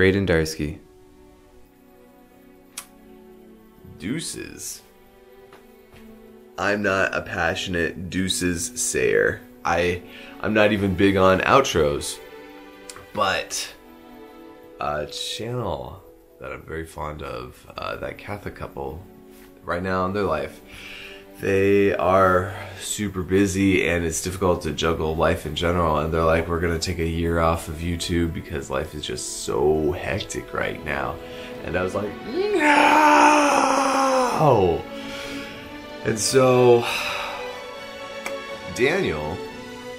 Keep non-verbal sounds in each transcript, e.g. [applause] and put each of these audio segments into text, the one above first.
Braydin Darskii. Deuces. I'm not a passionate deuces sayer. I I'm not even big on outros. But a channel that I'm very fond of, uh, that Catholic couple, right now in their life, they are super busy and it's difficult to juggle life in general. And they're like, we're gonna take a year off of YouTube because life is just so hectic right now. And I was like, no! And so, Daniel,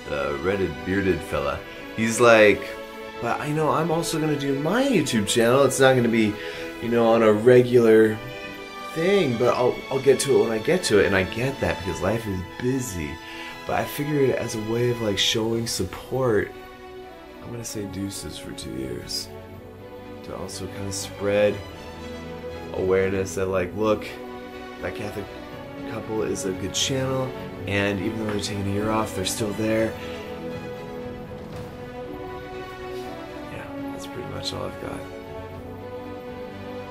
the redded bearded fella, he's like, but I know I'm also gonna do my YouTube channel. It's not gonna be, you know, on a regular thing, but I'll I'll get to it when I get to it, and I get that because life is busy. But I figured it as a way of like showing support, I'm gonna say deuces for two years to also kind of spread awareness that like, look, that Catholic couple is a good channel, and even though they're taking a year off, they're still there. Yeah, that's pretty much all I've got.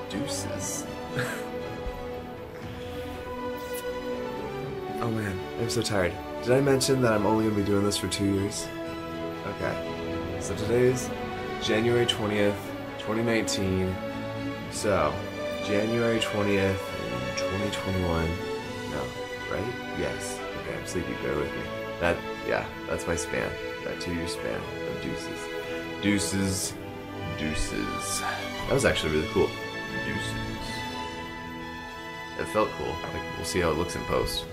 Deuces. [laughs] oh man, I'm so tired. Did I mention that I'm only gonna be doing this for two years? Okay. So today is January 20th, 2019. So, January 20th in 2021. No, right? Yes. Okay, I'm sleepy. Bear with me. That, yeah, that's my span. That two-year span of deuces. Deuces, deuces. That was actually really cool. Deuces. It felt cool. Like, we'll see how it looks in post.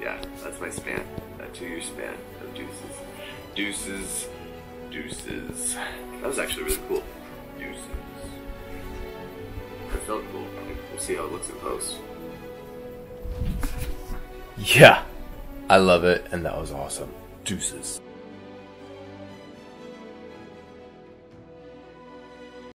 Yeah, that's my span. That two-year span of deuces. Deuces, deuces. That was actually really cool. Deuces. It felt cool. We'll see how it looks in post. Yeah, I love it, and that was awesome. Deuces.